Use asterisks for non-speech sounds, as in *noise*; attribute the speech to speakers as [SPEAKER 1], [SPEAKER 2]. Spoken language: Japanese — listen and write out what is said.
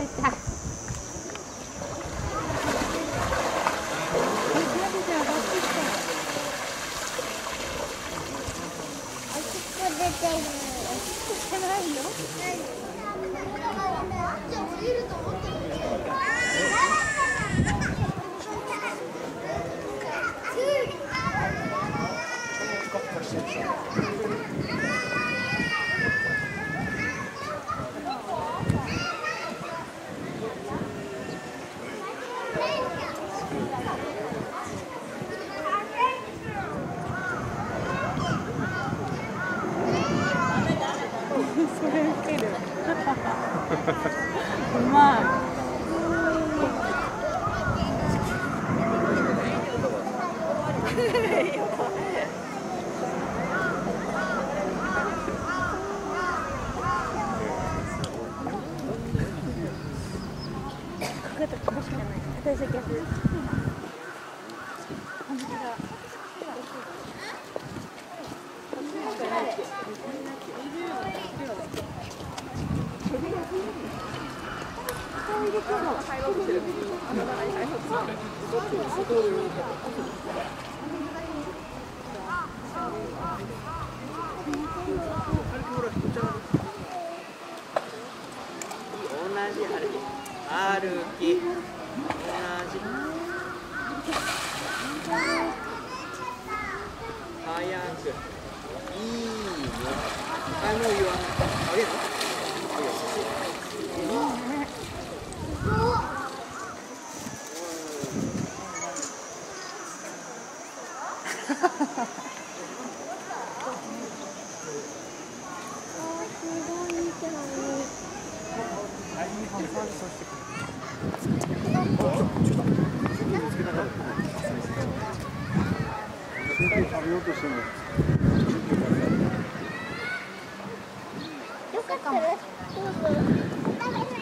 [SPEAKER 1] 먹고 있다. 어떻게 되지? 어떻게 되지? *laughs* それ受ける。*laughs* うまい。私逆。本当だ。
[SPEAKER 2] 同じあれ歩き。同じ。早く。いいねあもう言わないあげるハハハハ
[SPEAKER 3] 食べようとしてる
[SPEAKER 1] よかったです。どうぞ。